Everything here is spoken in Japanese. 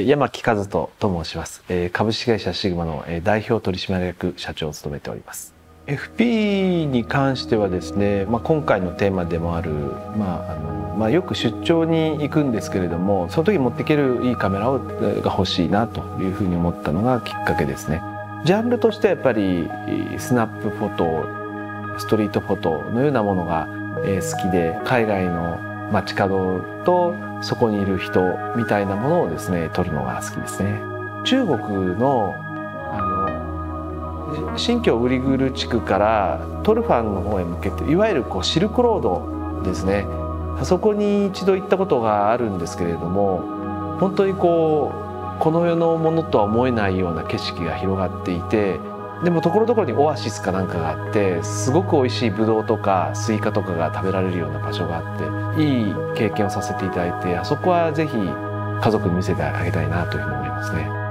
山木和人と申します。株式会社シグマの代表取締役社長を務めております。FP に関してはですね、まあ、今回のテーマでもある、まああのまあ、よく出張に行くんですけれどもその時持っていけるいいカメラをが欲しいなというふうに思ったのがきっかけですね。ジャンルとしてはやっぱりスナップフォトストリートフォトのようなものが好きで海外の街角とそこにいる人みたいなものをですね撮るのが好きですね。中国のあの新疆ウイグル地区からトルファンの方へ向けていわゆるこうシルクロードですね。あそこに一度行ったことがあるんですけれども本当にこうこの世のものとは思えないような景色が広がっていてでもところどころにオアシスかなんかがあってすごく美味しいブドウとかスイカとかが食べられるような場所があっていい経験をさせていただいてあそこは是非家族に見せてあげたいなというふうに思いますね。